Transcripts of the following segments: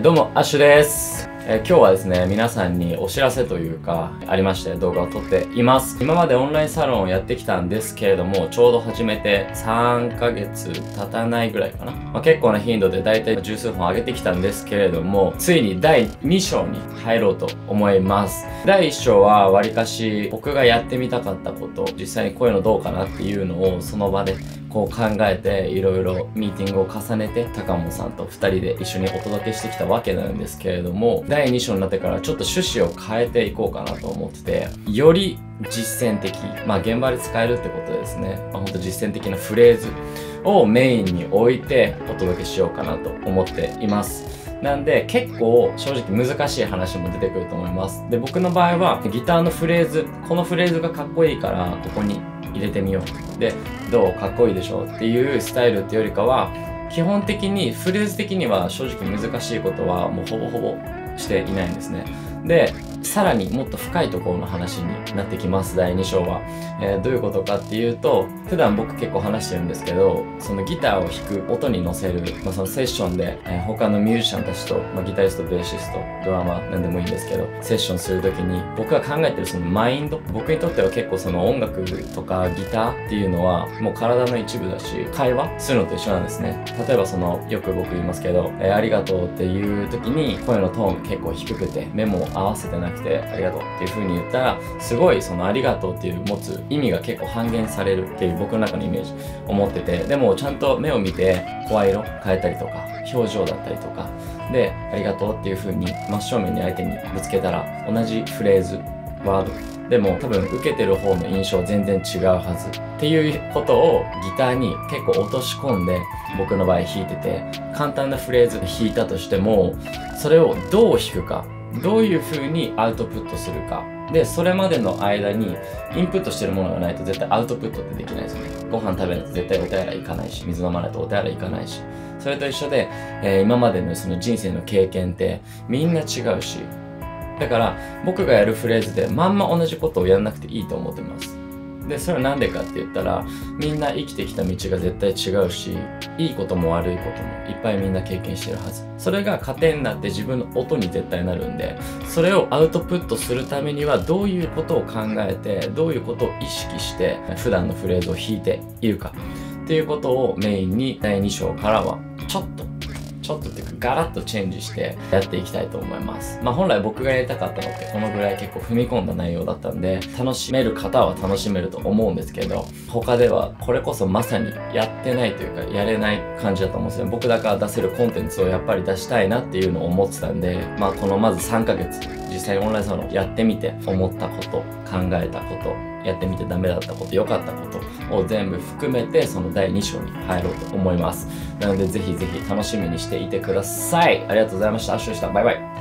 どうも、アッシュです。え今日はですね、皆さんにお知らせというか、ありまして動画を撮っています。今までオンラインサロンをやってきたんですけれども、ちょうど始めて3ヶ月経たないぐらいかな。まあ、結構な頻度でだいたい十数本上げてきたんですけれども、ついに第2章に入ろうと思います。第1章はわりかし僕がやってみたかったこと、実際にこういうのどうかなっていうのをその場でこう考えていろいろミーティングを重ねて高本さんと2人で一緒にお届けしてきたわけなんですけれども第2章になってからちょっと趣旨を変えていこうかなと思っててより実践的まあ現場で使えるってことですね、まあ、ほんと実践的なフレーズをメインに置いてお届けしようかなと思っていますなんで結構正直難しい話も出てくると思います。で、僕の場合はギターのフレーズ、このフレーズがかっこいいからここに入れてみよう。でどうかっこいいでしょうっていうスタイルっていうよりかは基本的にフレーズ的には正直難しいことはもうほぼほぼしていないんですね。でさらにもっと深いところの話になってきます第2章は、えー、どういうことかっていうと普段僕結構話してるんですけどそのギターを弾く音に乗せる、まあ、そのセッションで、えー、他のミュージシャンたちと、まあ、ギタリストベーシストドラマ何でもいいんですけどセッションする時に僕が考えてるそのマインド僕にとっては結構その音楽とかギターっていうのはもう体の一部だし会話するのと一緒なんですね。例えばそのよく僕言いますけど、えー、ありがとうっていう時に声のトーン結構低くて目も合わせてなくてありがとうっていう風に言ったらすごいそのありがとうっていう持つ意味が結構半減されるっていう僕の中のイメージ思っててでもちゃんと目を見て声色変えたりとか表情だったりとかでありがとうっていう風に真正面に相手にぶつけたら同じフレーズワード。でも多分受けてる方の印象全然違うはずっていうことをギターに結構落とし込んで僕の場合弾いてて簡単なフレーズ弾いたとしてもそれをどう弾くかどういう風にアウトプットするか。でそれまでの間にインプットしてるものがないと絶対アウトプットってできないですよね。ご飯食べないと絶対お手洗い行かないし水飲まないとお手洗い行かないし。それと一緒で、えー、今までのその人生の経験ってみんな違うし。だから僕がやるフレーズでまんま同じことをやらなくていいと思ってます。でそれは何でかって言ったらみんな生きてきた道が絶対違うしいいことも悪いこともいっぱいみんな経験してるはず。それが糧になって自分の音に絶対なるんでそれをアウトプットするためにはどういうことを考えてどういうことを意識して普段のフレーズを弾いているかっていうことをメインに第2章からはちょっとちょっとっていうかガラッとチェンジしてやっていきたいと思います。まあ本来僕がやりたかったのってこのぐらい結構踏み込んだ内容だったんで楽しめる方は楽しめると思うんですけど他ではこれこそまさにやってないというかやれない感じだと思うんですよね。僕だから出せるコンテンツをやっぱり出したいなっていうのを思ってたんでまあこのまず3ヶ月実際にオンラインサロンやってみて思ったこと考えたことやってみてダメだったこと、良かったことを全部含めて、その第2章に入ろうと思います。なので、ぜひぜひ楽しみにしていてください。ありがとうございました。アッシュでした。バイバイ。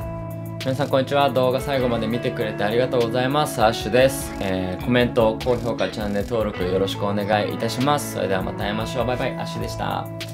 皆さんこんにちは動画最後まで見てくれてありがとうございますアッシュです、えー、コメント高評価チャンネル登録よろしくお願いいたしますそれではまた会いましょうバイバイアッシュでした